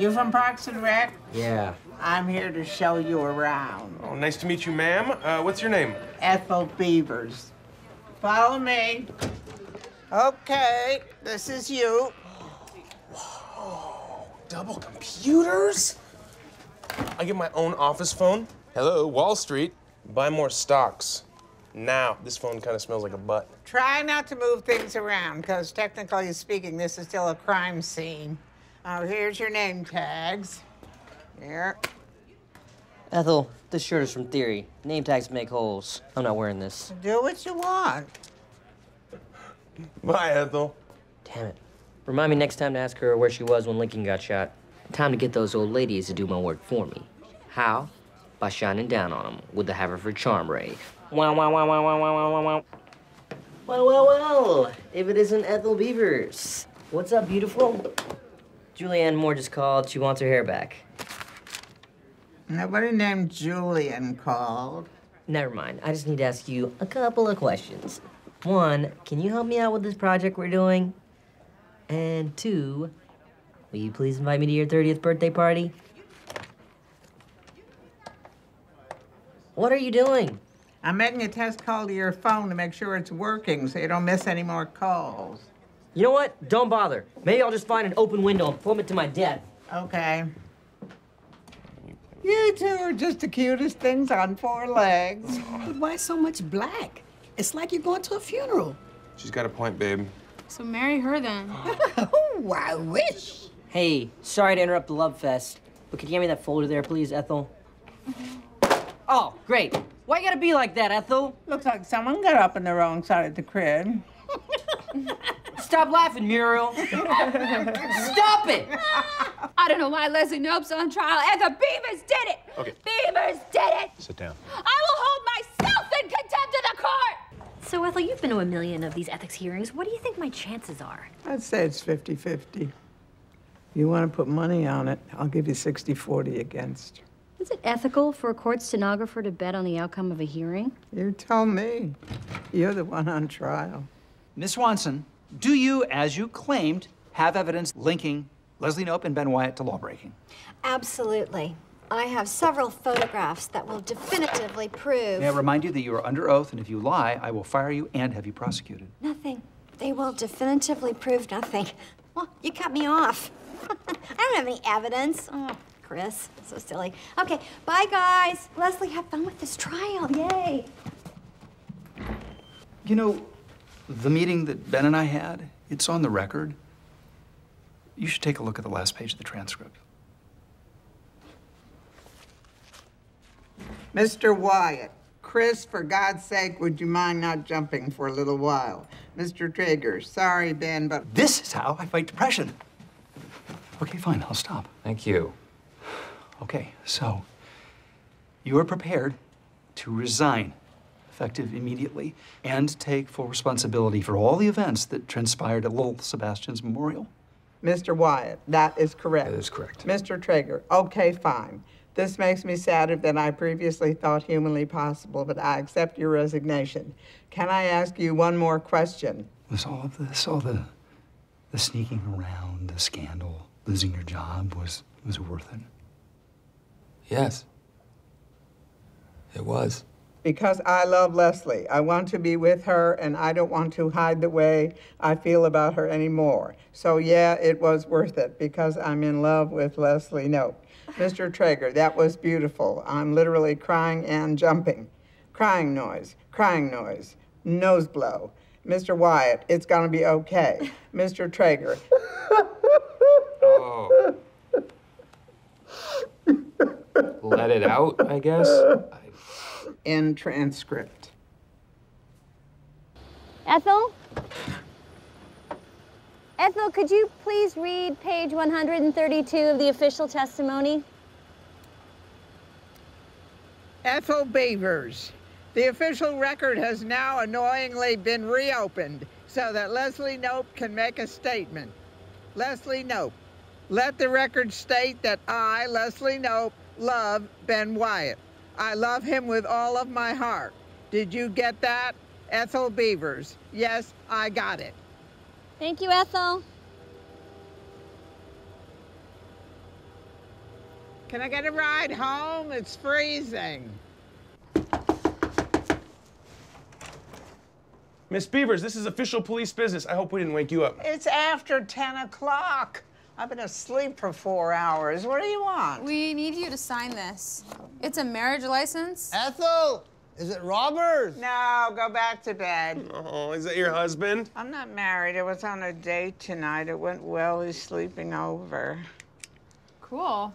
You from Parks and Rec? Yeah. I'm here to show you around. Oh, nice to meet you, ma'am. Uh, what's your name? Ethel Beavers. Follow me. Okay, this is you. Whoa, Double computers? I get my own office phone. Hello, Wall Street. Buy more stocks. Now, this phone kind of smells like a butt. Try not to move things around, because technically speaking, this is still a crime scene. Oh, here's your name tags. Here. Ethel, this shirt is from Theory. Name tags make holes. I'm not wearing this. Do what you want. Bye, Ethel. Damn it. Remind me next time to ask her where she was when Lincoln got shot. Time to get those old ladies to do my work for me. How? By shining down on them with the Haverford Charm Ray. Wow, wow, wow, wow, wow, wow, wow, wow. Well, well, well, if it isn't Ethel Beavers. What's up, beautiful? Julianne Moore just called. She wants her hair back. Nobody named Julian called. Never mind. I just need to ask you a couple of questions. One, can you help me out with this project we're doing? And two, will you please invite me to your 30th birthday party? What are you doing? I'm making a test call to your phone to make sure it's working so you don't miss any more calls. You know what? Don't bother. Maybe I'll just find an open window and plummet to my death. Okay. You two are just the cutest things on four legs. But why so much black? It's like you're going to a funeral. She's got a point, babe. So marry her then. oh, I wish. Hey, sorry to interrupt the love fest, but could you hand me that folder there, please, Ethel? Mm-hmm. Oh, great. Why you gotta be like that, Ethel? Looks like someone got up on the wrong side of the crib. Stop laughing, Muriel. Stop it! I don't know why Leslie Knope's on trial, and the Beavers did it! Okay. Beavers did it! Sit down. I will hold myself in contempt of the court! So, Ethel, you've been to a million of these ethics hearings. What do you think my chances are? I'd say it's 50 50. You want to put money on it, I'll give you 60 40 against. Is it ethical for a court stenographer to bet on the outcome of a hearing? You tell me. You're the one on trial. Miss Swanson, do you, as you claimed, have evidence linking Leslie Knope and Ben Wyatt to lawbreaking? Absolutely. I have several photographs that will definitively prove May I remind you that you are under oath, and if you lie, I will fire you and have you prosecuted. nothing. They will definitively prove nothing. Well, you cut me off. I don't have any evidence. Oh, Chris, so silly. Okay, bye, guys. Leslie, have fun with this trial. Yay. You know, the meeting that Ben and I had, it's on the record. You should take a look at the last page of the transcript. Mr. Wyatt, Chris, for God's sake, would you mind not jumping for a little while? Mr. Traeger, sorry, Ben, but This is how I fight depression. Okay, fine, I'll stop. Thank you. Okay, so you are prepared to resign, effective immediately, and take full responsibility for all the events that transpired at Little Sebastian's memorial? Mr. Wyatt, that is correct. That is correct. Mr. Traeger, okay, fine. This makes me sadder than I previously thought humanly possible, but I accept your resignation. Can I ask you one more question? Was all of this, all the, the sneaking around, the scandal, losing your job, was, was it worth it? Yes. It was. Because I love Leslie. I want to be with her, and I don't want to hide the way I feel about her anymore. So, yeah, it was worth it because I'm in love with Leslie No, Mr. Traeger, that was beautiful. I'm literally crying and jumping. Crying noise, crying noise, nose blow. Mr. Wyatt, it's gonna be okay. Mr. Traeger, Oh. Let it out, I guess. I, in transcript. Ethel? Ethel, could you please read page 132 of the official testimony? Ethel Beavers. The official record has now annoyingly been reopened so that Leslie Knope can make a statement. Leslie Knope, let the record state that I, Leslie Knope, love Ben Wyatt. I love him with all of my heart. Did you get that? Ethel Beavers. Yes, I got it. Thank you, Ethel. Can I get a ride home? It's freezing. Miss Beavers, this is official police business. I hope we didn't wake you up. It's after 10 o'clock. I've been asleep for four hours. What do you want? We need you to sign this. It's a marriage license. Ethel, is it Robert? No, go back to bed. Oh, is that your husband? I'm not married. I was on a date tonight. It went well. He's sleeping over. Cool.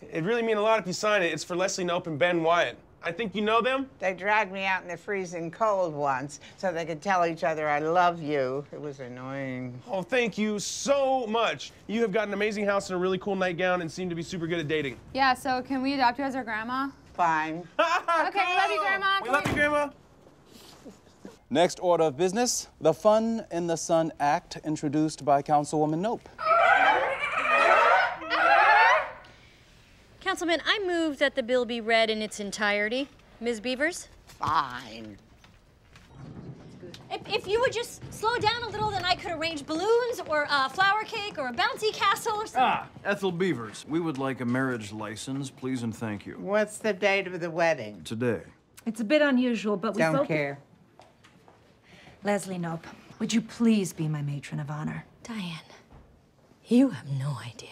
It'd really mean a lot if you sign it. It's for Leslie Knope and Ben Wyatt. I think you know them. They dragged me out in the freezing cold once so they could tell each other I love you. It was annoying. Oh, thank you so much. You have got an amazing house and a really cool nightgown and seem to be super good at dating. Yeah, so can we adopt you as our grandma? Fine. okay, we love you, Grandma. We Can love you, Grandma. Next order of business the Fun in the Sun Act, introduced by Councilwoman Knope. Councilman, I move that the bill be read in its entirety. Ms. Beavers? Fine. If, if you would just slow down a little, then I could arrange balloons or a flower cake or a bouncy castle or something. Ah, Ethel Beavers, we would like a marriage license, please and thank you. What's the date of the wedding? Today. It's a bit unusual, but we Don't felt- care. Leslie Knope, would you please be my matron of honor? Diane, you have no idea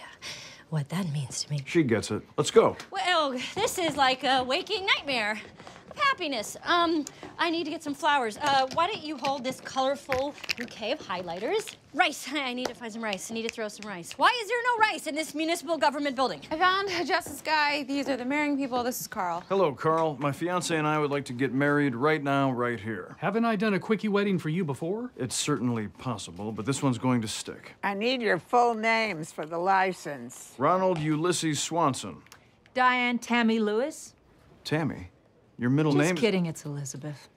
what that means to me. She gets it. Let's go. Well, this is like a waking nightmare of happiness. Um, I need to get some flowers. Uh, why don't you hold this colorful bouquet of highlighters? Rice. I need to find some rice. I need to throw some rice. Why is there no rice in this municipal government building? I found Justice Guy. These are the marrying people. This is Carl. Hello, Carl. My fiance and I would like to get married right now, right here. Haven't I done a quickie wedding for you before? It's certainly possible, but this one's going to stick. I need your full names for the license. Ronald Ulysses Swanson. Diane Tammy Lewis? Tammy, your middle name? Just name. kidding, it's Elizabeth.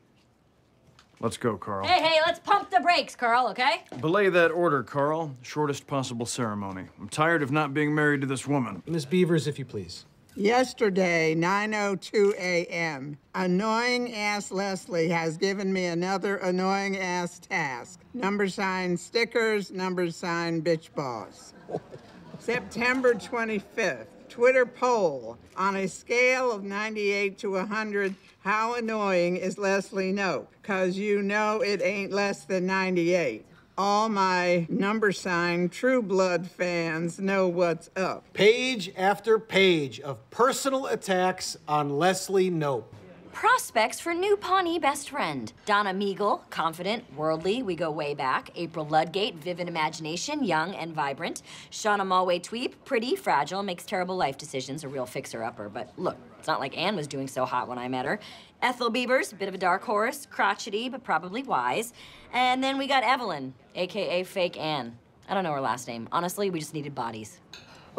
Let's go, Carl. Hey, hey, let's pump the brakes, Carl, okay? Belay that order, Carl. Shortest possible ceremony. I'm tired of not being married to this woman. Miss Beavers, if you please. Yesterday, 9:02 a.m., annoying ass Leslie has given me another annoying ass task. Number sign stickers, number sign bitch boss. September 25th, Twitter poll. On a scale of 98 to 100, how annoying is Leslie Knope? Cause you know it ain't less than 98. All my number sign True Blood fans know what's up. Page after page of personal attacks on Leslie Knope. Prospects for new Pawnee best friend. Donna Meagle, confident, worldly, we go way back. April Ludgate, vivid imagination, young and vibrant. Shauna Malwae-Tweep, pretty, fragile, makes terrible life decisions, a real fixer-upper. But look, it's not like Anne was doing so hot when I met her. Ethel Beavers, bit of a dark horse, crotchety, but probably wise. And then we got Evelyn, AKA Fake Anne. I don't know her last name. Honestly, we just needed bodies.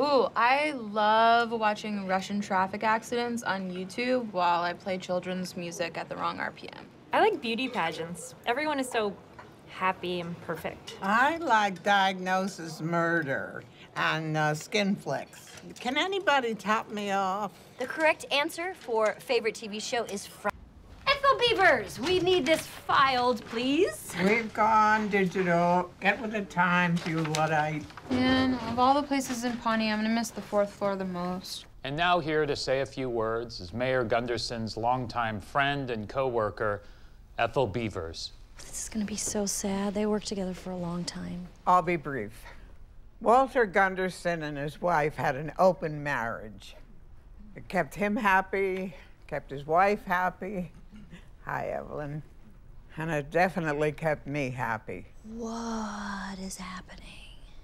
Ooh, I love watching Russian traffic accidents on YouTube while I play children's music at the wrong RPM. I like beauty pageants. Everyone is so happy and perfect. I like Diagnosis Murder and uh, Skin Flicks. Can anybody top me off? The correct answer for favorite TV show is Fr- Ethel Beavers. We need this filed, please. We've gone digital. Get with the times, you Luddite. Man, of all the places in Pawnee, I'm gonna miss the fourth floor the most. And now here to say a few words is Mayor Gunderson's longtime friend and co-worker, Ethel Beavers. This is gonna be so sad. They worked together for a long time. I'll be brief. Walter Gunderson and his wife had an open marriage. It kept him happy, kept his wife happy. Hi, Evelyn. And it definitely kept me happy. What is happening?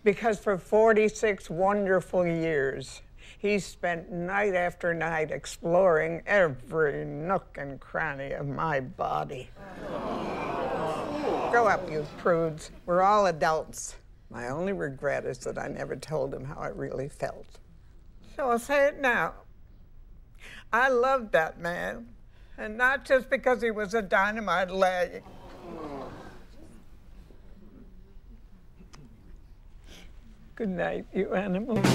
Because for 46 wonderful years, he spent night after night exploring every nook and cranny of my body. Grow up, you prudes. We're all adults. My only regret is that I never told him how I really felt. So I'll say it now. I loved that man, and not just because he was a dynamite leg. Good night, you animals.